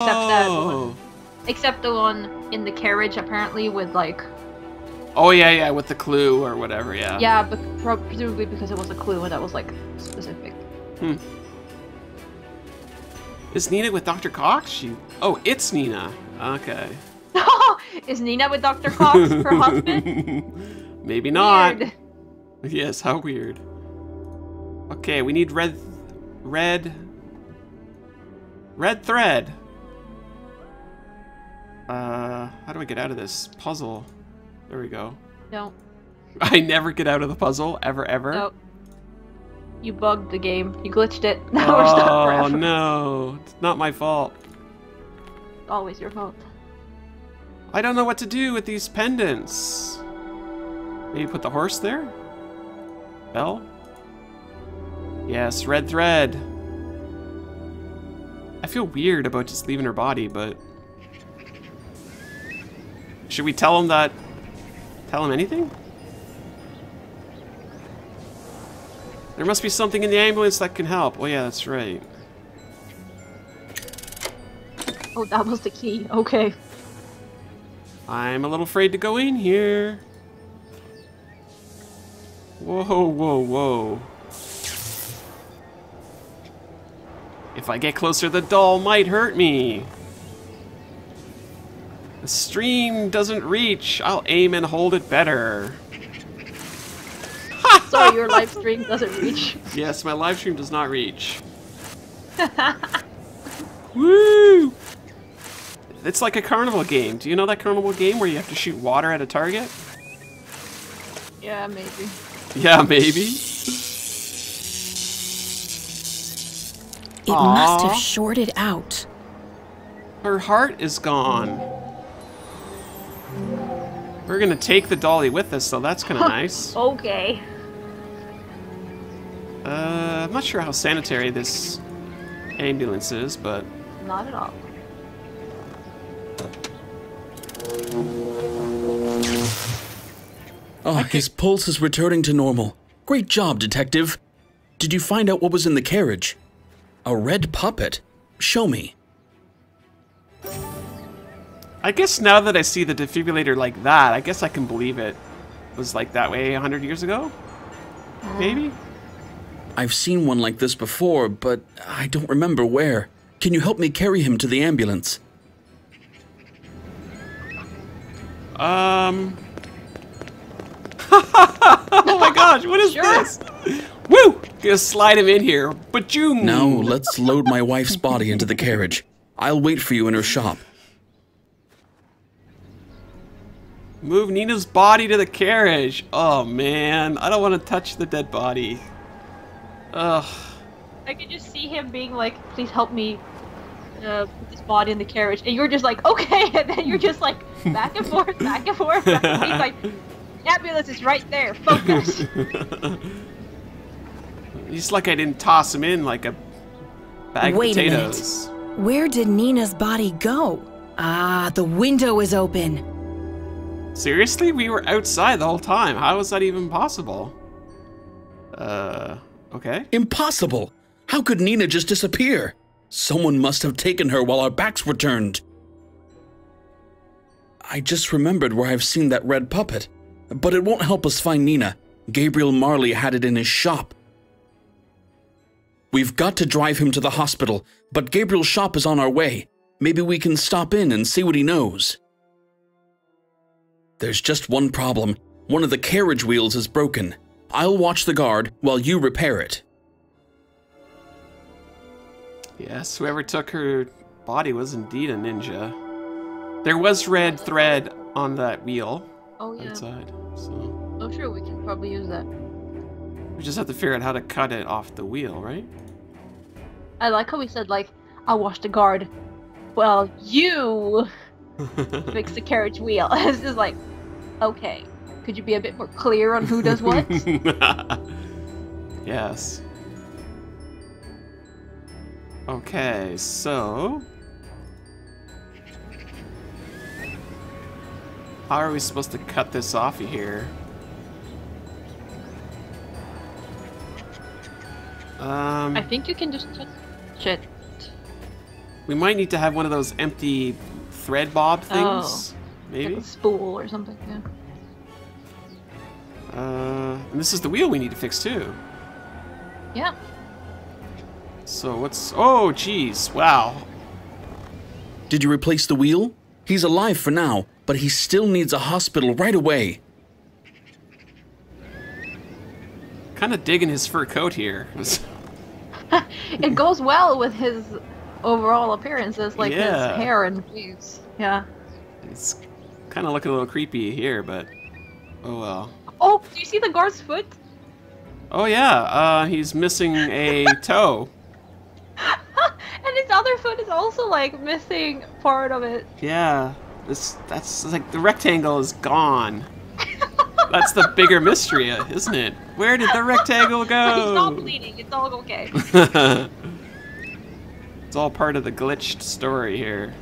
Except that Oh. one. Except the one in the carriage, apparently, with like. Oh yeah, yeah, with the clue or whatever. Yeah. Yeah, but presumably because it was a clue and that was like specific. Hmm. Is Nina with Dr. Cox? She. Oh, it's Nina. Okay. Is Nina with Dr. Cox, her husband? Maybe not. Weird. Yes, how weird. Okay, we need red, red, red thread. Uh, how do I get out of this puzzle? There we go. No, I never get out of the puzzle ever, ever. no. You bugged the game. You glitched it. Now we're stuck oh no, it's not my fault. Always your fault. I don't know what to do with these pendants. Maybe put the horse there? Bell? Yes, red thread. I feel weird about just leaving her body, but. Should we tell him that. Tell him anything? There must be something in the ambulance that can help. Oh, yeah, that's right. Oh, that was the key. Okay. I'm a little afraid to go in here. Whoa, whoa, whoa. If I get closer, the doll might hurt me. The stream doesn't reach. I'll aim and hold it better. Sorry, your live stream doesn't reach. Yes, my live stream does not reach. Woo! It's like a carnival game. Do you know that carnival game where you have to shoot water at a target? Yeah, maybe. Yeah, maybe. It must have shorted out. Her heart is gone. We're gonna take the dolly with us, so that's kind of nice. Okay. Uh, I'm not sure how sanitary this ambulance is, but Not at all. Oh, his pulse is returning to normal. Great job, detective. Did you find out what was in the carriage? A red puppet? Show me. I guess now that I see the defibrillator like that, I guess I can believe it was like that way a hundred years ago. Maybe. I've seen one like this before, but I don't remember where. Can you help me carry him to the ambulance? Um. oh my gosh, what is Sure. this? Woo! Gonna slide him in here, but you. Now, let's load my wife's body into the carriage. I'll wait for you in her shop. Move Nina's body to the carriage. Oh man, I don't want to touch the dead body. Ugh. I could just see him being like, "Please help me uh, put this body in the carriage," and you're just like, "Okay," and then you're just like back and forth, back and forth. Back and forth. He's like, "Ambulance is right there. Focus." It's like I didn't toss him in like a bag Wait of a minute. potatoes. Where did Nina's body go? Ah, the window is open. Seriously? We were outside the whole time. How was that even possible? Uh, okay. Impossible! How could Nina just disappear? Someone must have taken her while our backs were turned. I just remembered where I've seen that red puppet, but it won't help us find Nina. Gabriel Marley had it in his shop. We've got to drive him to the hospital, but Gabriel's shop is on our way. Maybe we can stop in and see what he knows. There's just one problem. One of the carriage wheels is broken. I'll watch the guard while you repair it. Yes, whoever took her body was indeed a ninja. There was red thread on that wheel oh yeah. outside, so I'm sure we can probably use that. we just have to figure out how to cut it off the wheel, right? I like how we said like, "I'll wash the guard." Well, you fix the carriage wheel. it's just like, okay. Could you be a bit more clear on who does what? yes. Okay, so. How are we supposed to cut this off here? Um, I think you can just touch it. We might need to have one of those empty thread bob things. Maybe. Like a spool or something. Yeah. Uh, and this is the wheel we need to fix too. Yeah. So what's? Oh, jeez! Wow. Did you replace the wheel? He's alive for now, but he still needs a hospital right away. Kind of digging his fur coat here. It goes well with his overall appearances, like Yeah. his hair and face. Yeah. it's kind of looking a little creepy here, but oh well. Oh, do you see the guard's foot? Oh yeah, uh, he's missing a toe. And his other foot is also like missing part of it. Yeah, this that's like the rectangle is gone. That's the bigger mystery, isn't it? Where did the rectangle But he's not bleeding. It's all okay. it's all part of the glitched story here.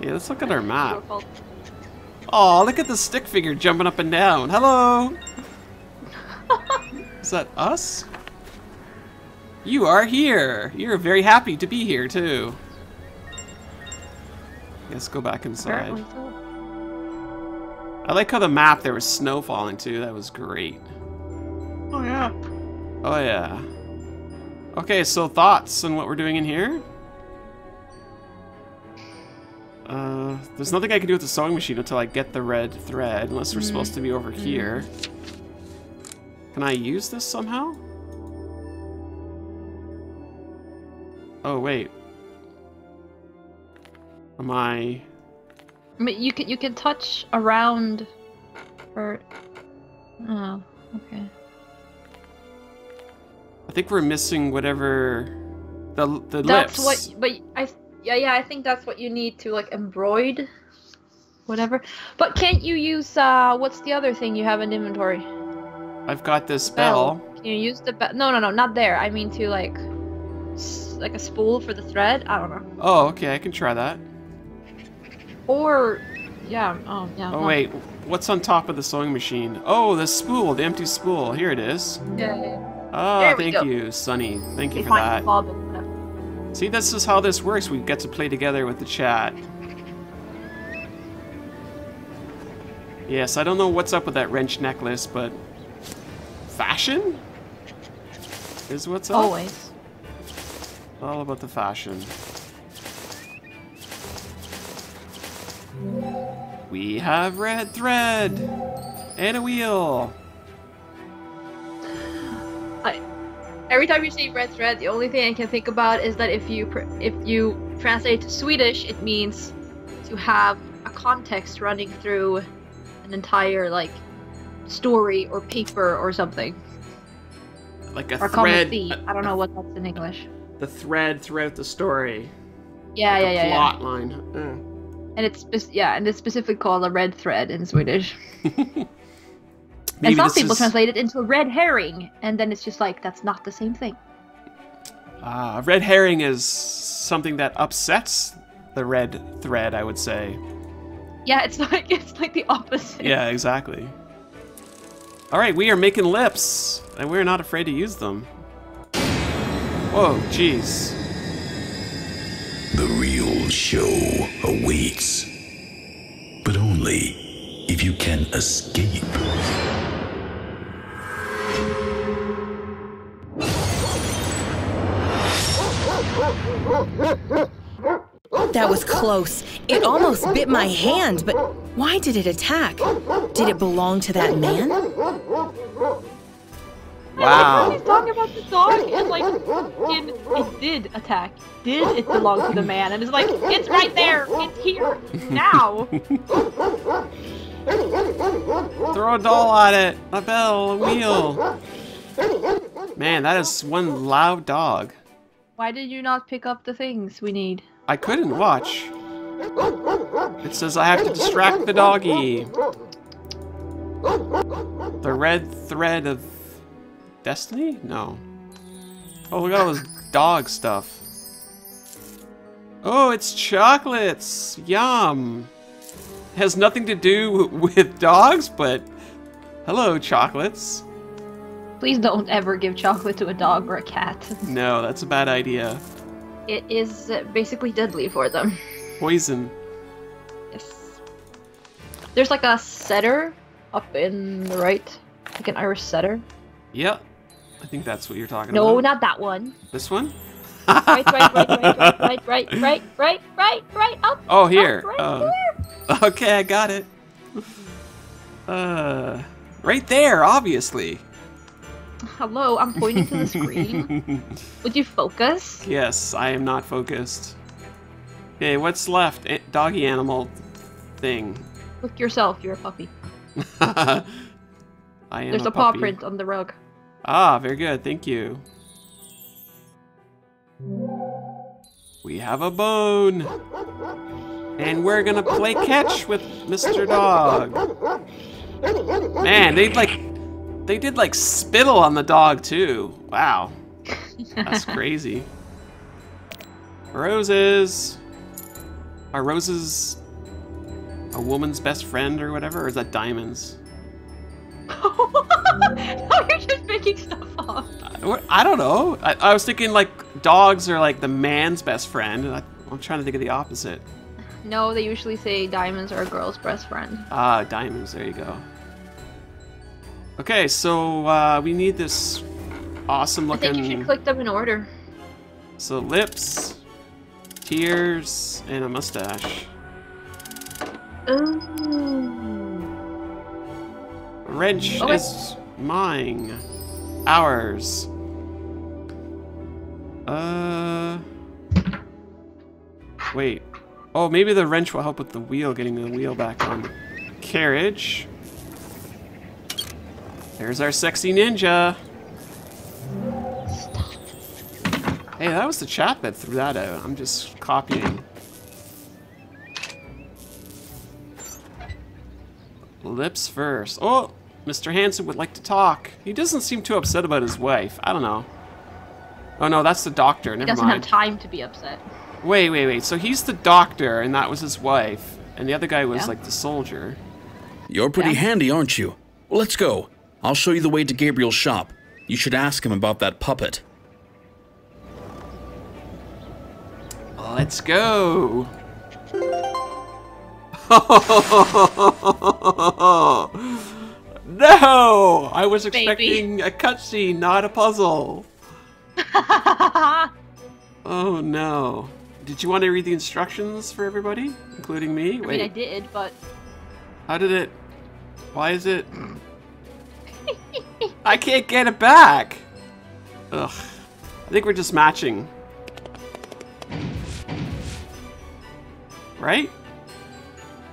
Yeah, let's look at our map. Oh, look at the stick figure jumping up and down. Hello. Is that us? You are here. You're very happy to be here too. Let's go back inside. I like how the map there was snow falling too. That was great. Oh yeah. Oh yeah. Okay, so thoughts on what we're doing in here? Uh, there's nothing I can do with the sewing machine until I get the red thread, unless we're supposed to be over here. Can I use this somehow? Oh wait. Am I? I mean, you can you can touch around, or oh, okay. I think we're missing whatever the the That's lips. what. But I yeah yeah I think that's what you need to like embroid, whatever. But can't you use uh what's the other thing you have in inventory? I've got this bell. Can you use the bell? No no no not there. I mean to like like a spool for the thread. I don't know. Oh, okay, I can try that. Or yeah oh yeah. Oh no. wait, what's on top of the sewing machine? Oh, the spool, the empty spool. Here it is. Yeah, yeah. Oh, thank go. you, Sunny. Thank you They for that. Bob and whatever. See, this is how this works. We get to play together with the chat. Yes, I don't know what's up with that wrench necklace, but fashion is what's up. Always. All about the fashion. We have red thread and a wheel. Every time you say red thread, the only thing I can think about is that if you pr- if you translate to Swedish, it means to have a context running through an entire like story or paper or something Like a or thread. theme. I don't know what that's in English. The thread throughout the story. Yeah, like yeah, a yeah, yeah. plot line. Uh. And it's yeah, and it's specifically called a red thread in Swedish. Maybe and some people is- translate it into a red herring, and then it's just like that's not the same thing. Ah, a red herring is something that upsets the red thread, I would say. Yeah, it's like it's like the opposite. Yeah, exactly. All right, we are making lips, and we're not afraid to use them. Whoa, jeez. The real show awaits. But only if you can escape. That was close. It almost bit my hand, but why did it attack? Did it belong to that man? Wow. He's talking about the dog, and like, it, it did attack. Did it belong to the man? And it's like, it's right there. It's here now. Throw a doll at it, a bell, a wheel. Man, that is one loud dog. Why did you not pick up the things we need? I couldn't watch. It says I have to distract the doggy. The red thread of destiny? No. Oh, look at all this dog stuff. Oh, it's chocolates. Yum. Has nothing to do with dogs, but hello, chocolates. Please don't ever give chocolate to a dog or a cat. No, that's a bad idea. It is basically deadly for them. Poison. Yes. There's like a setter up in the right, like an Irish setter. Yep. I think that's what you're talking No, about. No, not that one. This one? Right, right, right, right, right, right, right, right, right, right, up. Oh, here. Up, right Oh. there. Okay, I got it. Uh, right there, obviously. Hello, I'm pointing to the screen. Would you focus? Yes, I am not focused. Okay, what's left? A- doggy animal thing. Look yourself, you're a puppy. I am There's a, a, paw print on the rug. Ah, very good. Thank you. We have a bone. And we're gonna play catch with Mr. Dog. Man, they like they did like spittle on the dog too. Wow. That's crazy. Roses. Are roses a woman's best friend or whatever? Or is that diamonds? no, you're just making stuff up. What- I don't know. I, I was thinking like dogs are like the man's best friend, and I, I'm trying to think of the opposite. No, they usually say diamonds are a girl's best friend. Ah, diamonds. There you go. Okay, so uh, we need this awesome looking. I think you should click them in order. So lips, tears, and a mustache. Ooh. Wrench Okay. is mine. Ours. Uh. Wait. Oh, maybe the wrench will help with the wheel, getting the wheel back on carriage. There's our sexy ninja. Hey, that was the chat that threw that out. I'm just copying. Lips first. Oh, Mr. Hanson would like to talk. He doesn't seem too upset about his wife. I don't know. Oh no, that's the doctor. He Never doesn't mind. have time to be upset. Wait, wait, wait. So he's the doctor, and that was his wife, and the other guy was Yeah. like the soldier. You're pretty Yeah. handy, aren't you? Let's go. I'll show you the way to Gabriel's shop. You should ask him about that puppet. Let's go. no! I was Baby. expecting a cutscene, not a puzzle. Oh no. Did you want to read the instructions for everybody, including me? I Wait, mean, I did, but how did it? Why is it? I can't get it back. Ugh. I think we're just matching. Right?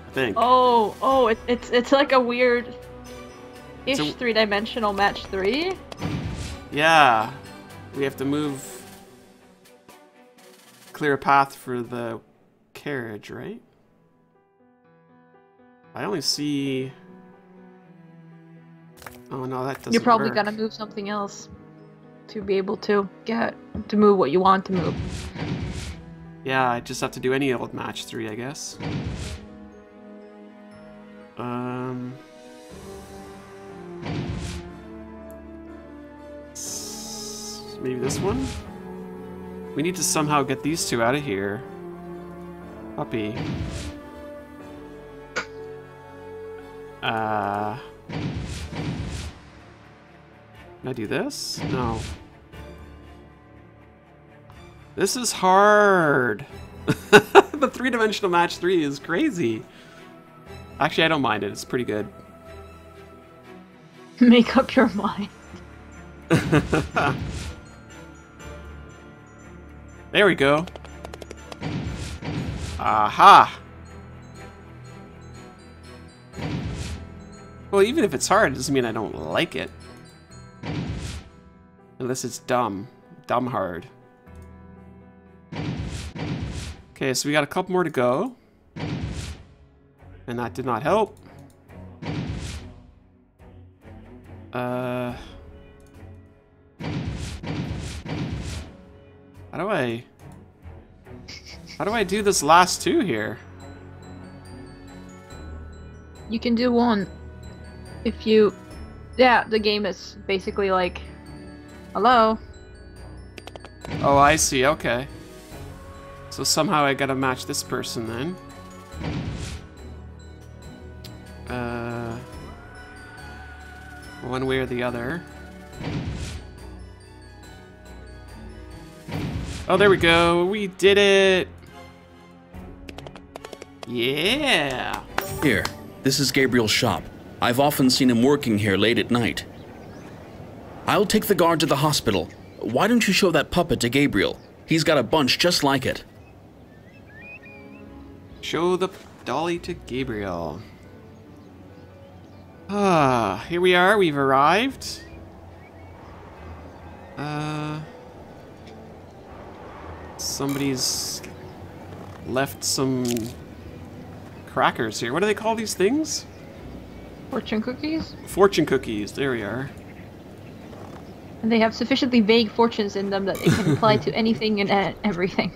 I think. oh, oh, it, it's it's like a weird, ish So- three-dimensional match three. Yeah. We have to move. Clear a path for the carriage, right? I only see. Oh no, that doesn't You're probably work. gonna move something else to be able to get to move what you want to move. Yeah, I just have to do any old match three, I guess. Um. Maybe this one? We need to somehow get these two out of here. Puppy. Uh. Can I do this? No. This is hard. the three-dimensional match three is crazy. Actually, I don't mind it. It's pretty good. Make up your mind. there we go. Aha! Well, even if it's hard, it doesn't mean I don't like it. Unless it's dumb. Dumb hard. Okay, so we got a couple more to go. And that did not help. Uh... How do I... How do I do this last two here? You can do one if you. Yeah, the game is basically like, hello. Oh, I see. Okay. So somehow I gotta match this person then. Uh, one way or the other. Oh, there we go. We did it. Yeah. Here, this is Gabriel's shop. I've often seen him working here late at night. I'll take the guard to the hospital. Why don't you show that puppet to Gabriel? He's got a bunch just like it. Show the dolly to Gabriel. Ah, here we are. We've arrived. Uh, somebody's left some crackers here. What do they call these things? Fortune cookies? Fortune cookies. There we are. And they have sufficiently vague fortunes in them that they can apply to anything and everything.